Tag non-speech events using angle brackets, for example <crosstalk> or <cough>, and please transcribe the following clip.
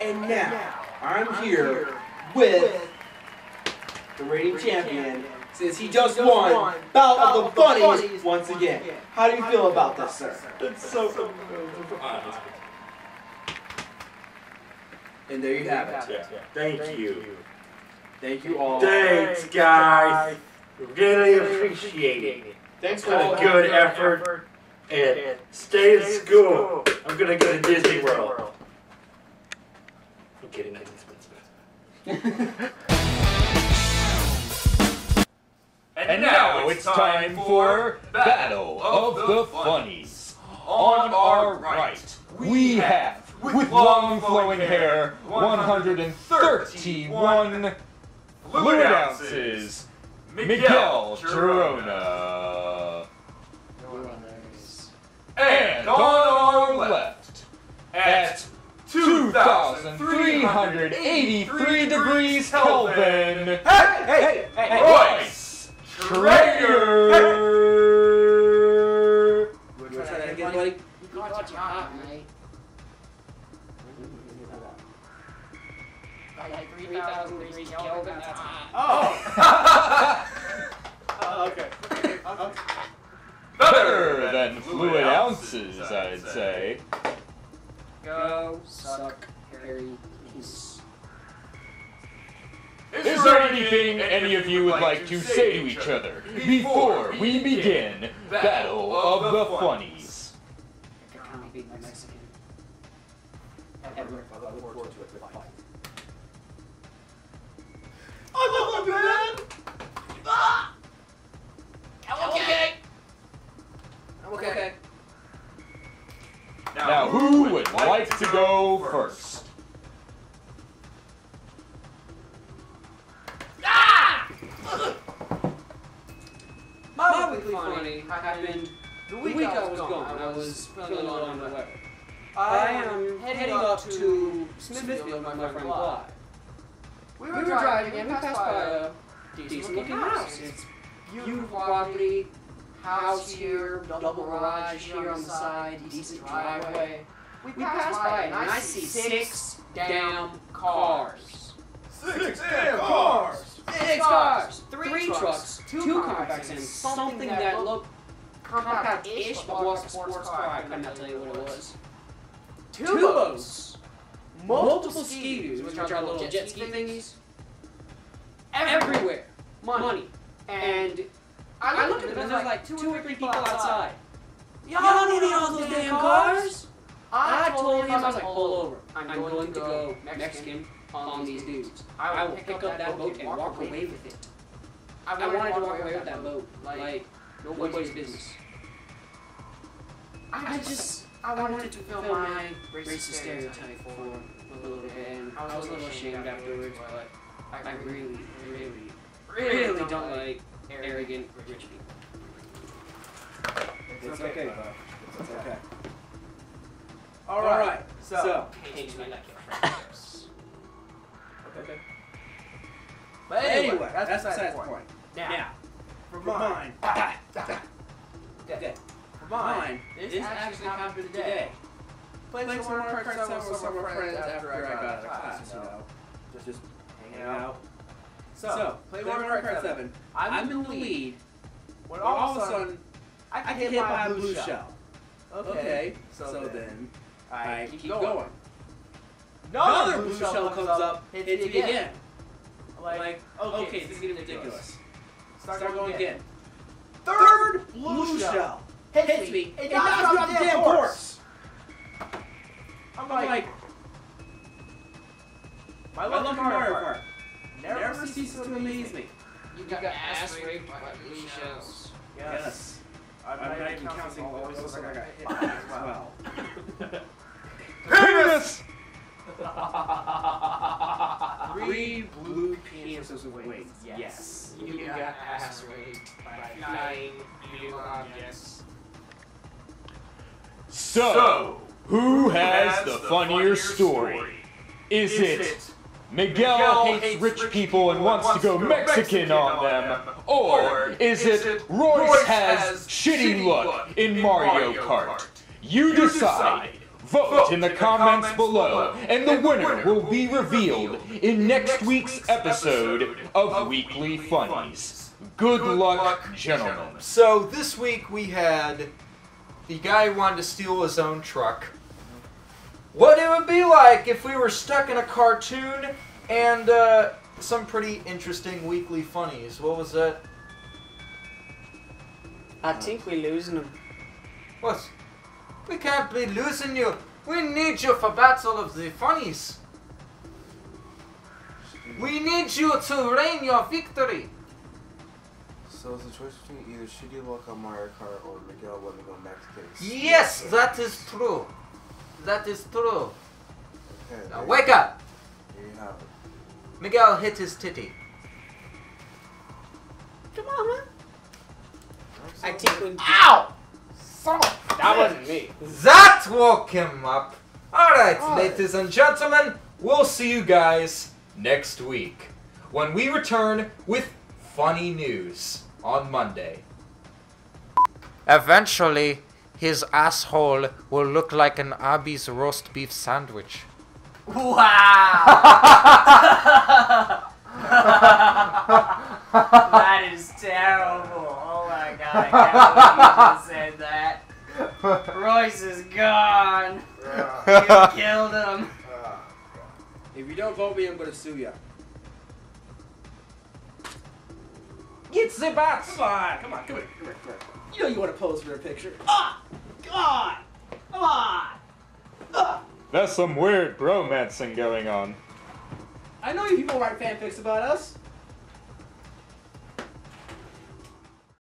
And now, I'm here with the reigning champion, since he just won Bout of the Funnies once again. How do you feel about this, sir? It's so. And there you have it. Yeah. Thank you. Thank you all. Thanks, guys. Really appreciate it. Thanks for a good effort. And stay in school. I'm gonna go to Disney World. I'm kidding. That's expensive. <laughs> And now it's time for Battle of the Funnies. On our right, we have, with long flowing hair, 131 fluid ounces, Miguel Girona. 2,383 degrees Kelvin, Hey, hey, hey, hey, Royce Trader. Try that again, buddy. Got you hot, mate. Like 3,000 degrees Kelvin, that's hot. Oh. okay. Better than fluid ounces, I'd say. Go suck Harry Peace. Is there anything any of you would like to say to each other before we begin Battle of the Funnies? I could kind of beat my Mexican. Ever. I look forward to it Now, who would like to go first? My ah! weekly funny happened the week I was gone. I was feeling a little under the weather. I am heading up to Smithfield with my friend Clyde. We were driving and we passed by a decent looking house. It's beautiful property, house here, double garage here on the side, decent driveway. We passed by it and I see six damn cars. Six damn cars! Six cars, three trucks, two compacts, and something that looked compact-ish, but was a sports car. I could not tell you what it was. Two boats, multiple ski-doos, which are little jet ski thingies, everywhere. Money. And I look at them and there's like two or three people outside. Y'all don't need all those damn cars. I told him, I was like, pull over. I'm going to go Mexican on these dudes. I will pick up that boat and walk away with it. I wanted to walk away with that boat. Like, nobody's business. I just, I wanted to fulfill my racist stereotype for a little bit, and I was a little ashamed afterwards, but I really, really, really don't like arrogant rich people. It's okay, bro. It's okay. Alright, so. Change me like your. Okay. But anyway, that's, that's besides the point. Now, for mine. Okay. Ah, ah, ah, for mine, this actually happened today. Playing some more cards with some of my friends after I got out of class, you know. Just, just hanging out. So, play Mario Kart 7. I'm in the lead. When all of a sudden, I get hit by a blue shell. Okay, so then I keep going. Another blue shell comes up, hits me again. Like, okay, this is getting ridiculous. Start going again. Third blue shell hits me and knocks me off the damn course. I'm like, my love for Mario Kart to amaze me. You got ass raped by blue shells. Yes. I'm not even counting all the whistles I got hit by as well. Penis! <laughs> Three blue penises away. Yes. You got ass raped by flying blue objects. So, who has the funnier story? Is it Miguel hates rich people and wants to go Mexican on them? Or is it Royce has shitty luck in Mario Kart? You decide. Vote in the comments below, and the winner will be revealed in next week's episode of Weekly Funnies. Good luck, gentlemen. So this week we had the guy who wanted to steal his own truck. What it would be like if we were stuck in a cartoon and uh, some pretty interesting weekly funnies. What was that? I think we're losing him. What? We can't be losing you. We need you for Battle of the Funnies. We need you to reign your victory. So it's a choice between either Shitty Luck on Mario Kart or Miguel letting go Mexican. Yes, that is true. That is true. Okay, Now wake up. There you have it. Miguel hit his titty. Come on, man. I So- think we. Ow! Son of That wasn't me. That woke him up. Alright, Alright. ladies and gentlemen, we'll see you guys next week when we return with funny news on Monday. Eventually, his asshole will look like an Arby's roast beef sandwich. Wow! <laughs> that is terrible. Oh my god, I can't believe you just said that. Royce is gone. You killed him. If you don't vote me, I'm gonna sue you. Get the bats! Come on, come on, come here, come here, come here. You know you want to pose for a picture. Ah, God, come on. Ah. There's some weird bromancing going on. I know you people write fanfics about us.